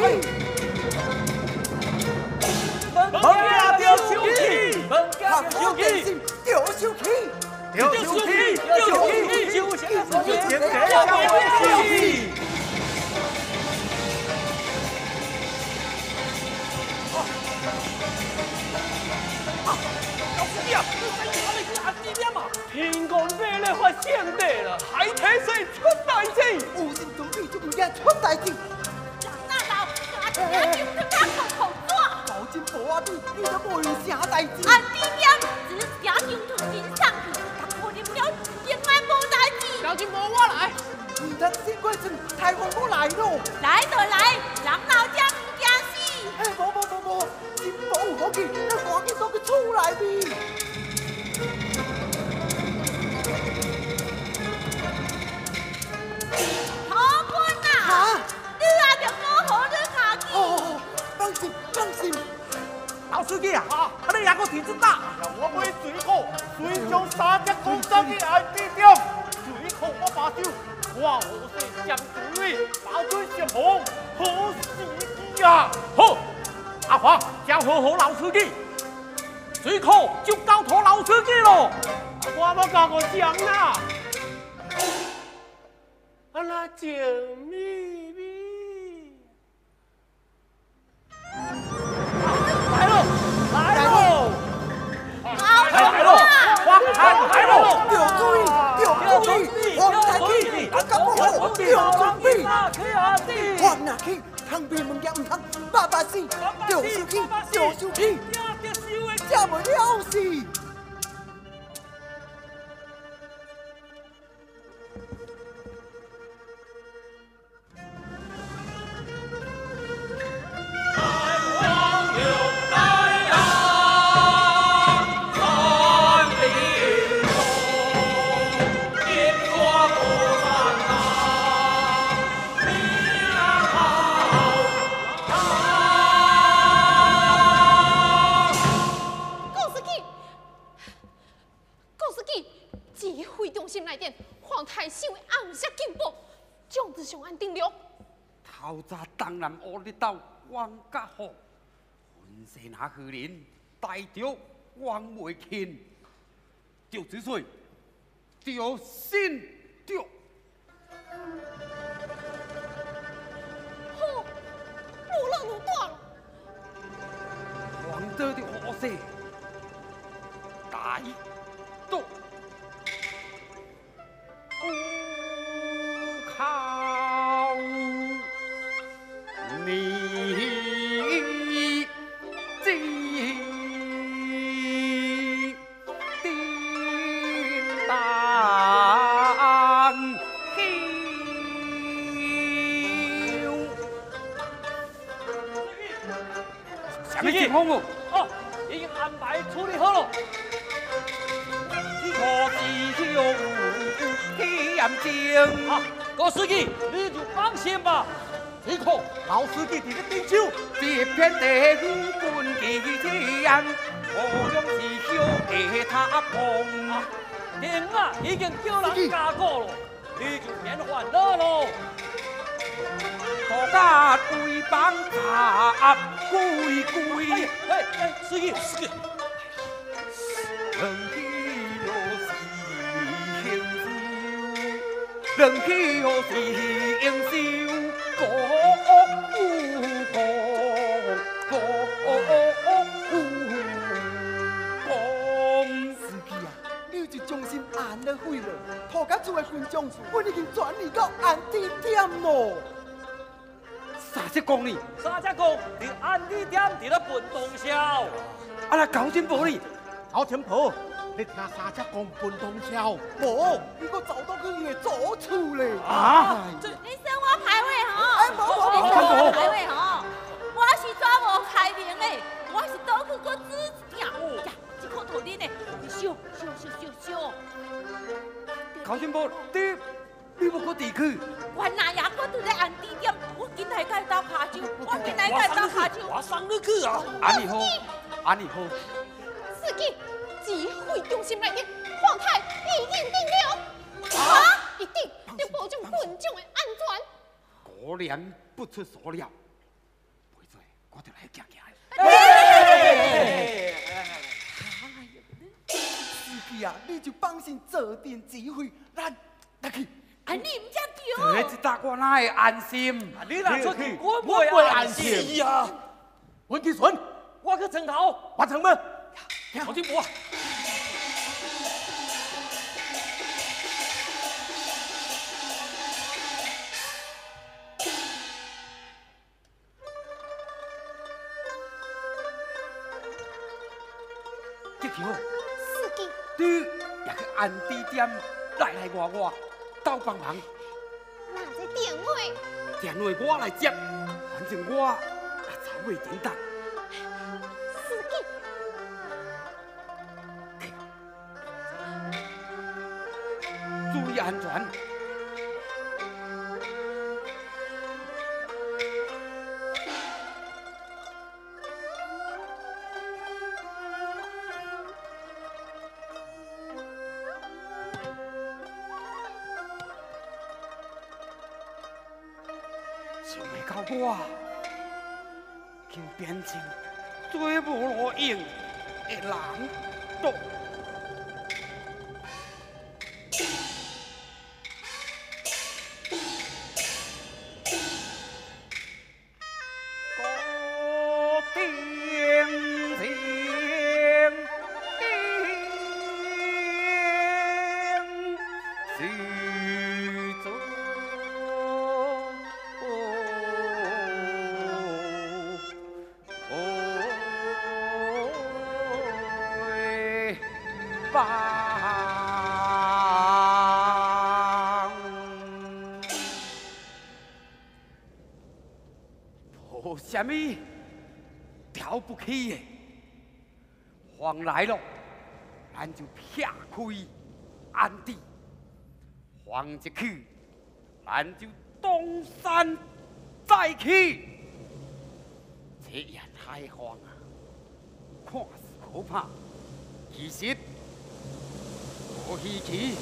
要收起。本家要收起，本家行要收起，要收起，要收起，要收起，收起，收起，要收起。天公伯来发现的了，还提水出大事，有心准备就唔惊出大事。那老阿弟要跟他口口抓，高金宝阿弟，你都无有啥代志。阿弟点只假就突进上去，他可能了平安无代志。高金波，我来。唔通新贵村台风不来喽？来就来，啊，你也个体质大，我会水库，水上三只公生的爱地点，水库我把手，哇，我是将水，把水接红，好司机啊！好，阿华，叫好好老司机，水库就交托老司机咯。我冇教我讲啦，啊那救金不好，要准备。黄大起，旁边门家唔通爸爸死，要收起，要你到王家河，浑身下去人带着王维钦，就只水，就心着。哦？哦，已经安排处理好了。可是有天睛。啊，高司机，你就放心吧。水库老司机伫咧顶手，这片地五棍奇天，好像是小下塔棚。啊，天啊已经叫人加过了，你就免烦恼喽。大家对帮塔归归，哎哎，司机司机，人去又是享受，人去又是享受，各有各各司机啊，你就将心安了会了。土家厝的群众，我已经转移到安置点咯。啥只讲呢？三只公你按地点伫咧本东宵。啊那高金宝呢？老天婆，你听三只公奔通宵，无，你搁走到去伊的祖厝咧。啊哎你算我排位吼？哎，无无你无排位吼？我是抓无开明的，我是倒去搁指一点。呀，这口土恁的，烧烧烧烧烧。高金宝，你你要搁地去？原来呀，我伫咧按地点，我今来甲伊斗骹手，我今来我来打上你去，卡球。我送你去啊！安尼好，安尼好，司机，指挥中心内底，皇太已经定了，啊！一定要保证群众的安全。果然不出所料，袂做，我就来行行的。司机啊，你就放心坐定指挥，咱来去。啊，你唔只这对，一搭我哪会安心？你若出去，我我袂不会安安心。心呀。文吉顺，我去城头，把城门。曹金波。这条司机，你也去暗地点来来我我斗帮忙，那这电话，电话我来接，反正我也早未简单。想袂到我，竟变成最无路用的人多。什么了不起的，黄来了，咱就撇开安地，黄一去，咱就东山再起。这样海荒啊，看似可怕，其实无稀奇，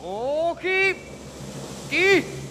无稀奇。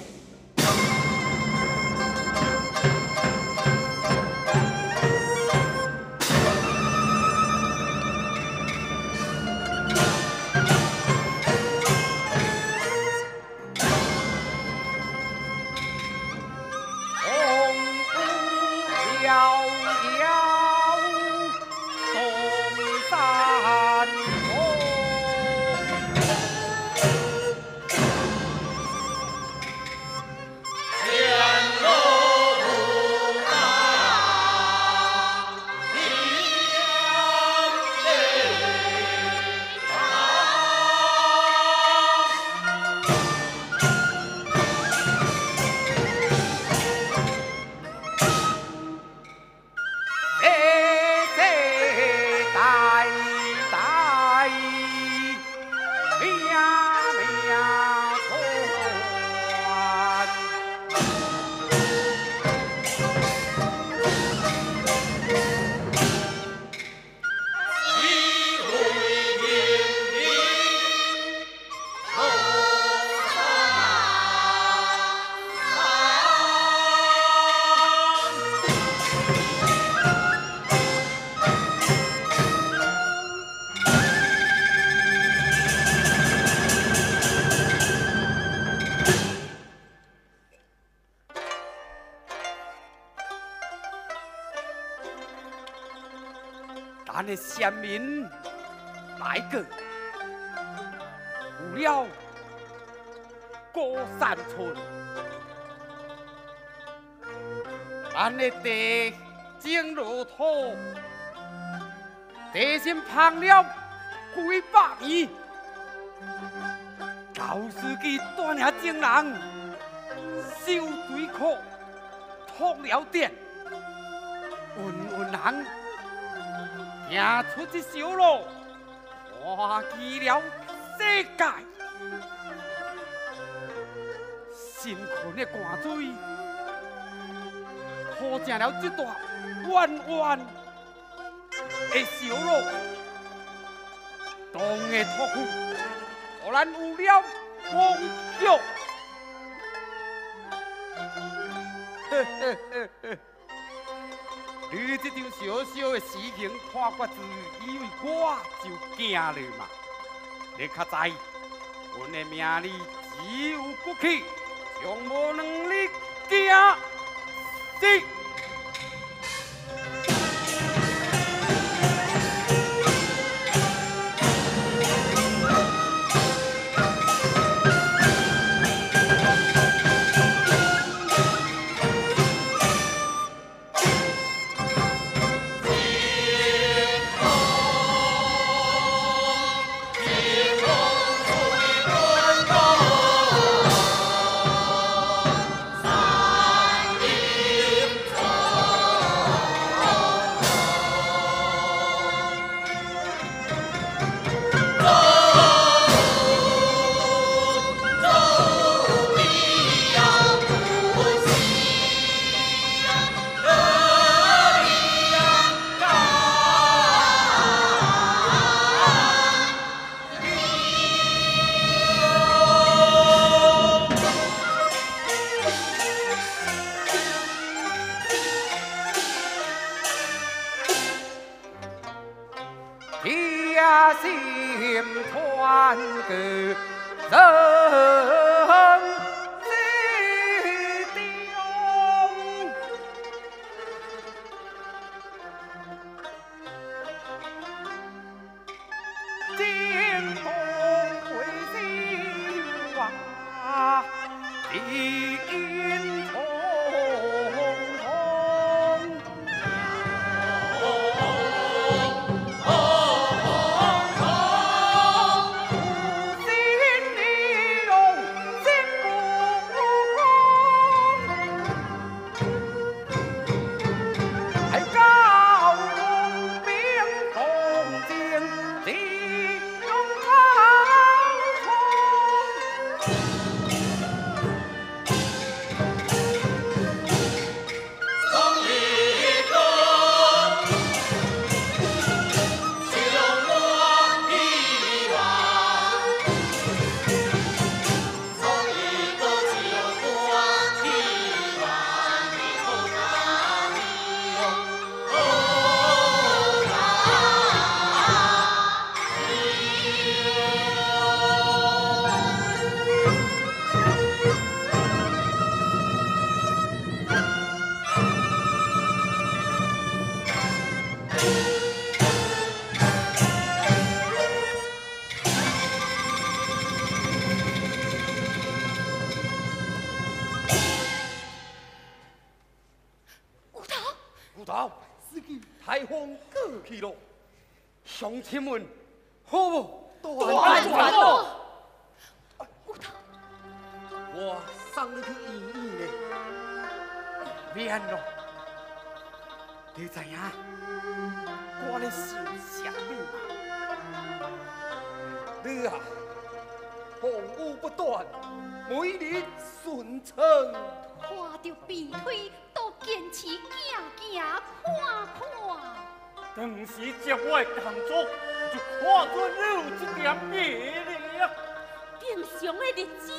的先民来个，有了高山村，咱的地正落土，地心芳了几百年，老司机带领众人修水库，通了电，运运人。行出这小路，看见了世界。辛苦的汗水，破成了这段弯弯的小路，当的托付，互咱有了风脚。你这张小小的死刑判决书，以为我就惊了嘛？你较知，阮的命里只有骨气，从无能力惊死。乡亲们，好不？安全咯。骨头，我送你去医院嘞。免咯，你知影？我咧想啥物嘛？你啊，风雨不断，每日顺承。看着鼻腿都坚持行行看看。当时接我的工作，就看准了这点魅力啊。平常的日子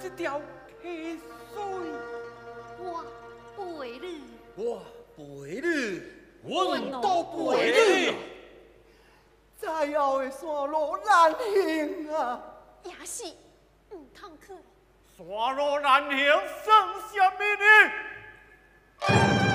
这条溪水。我陪你，我陪你，阮都陪你。再后的山路难行啊！也是唔通去。山路难行，剩什么呢？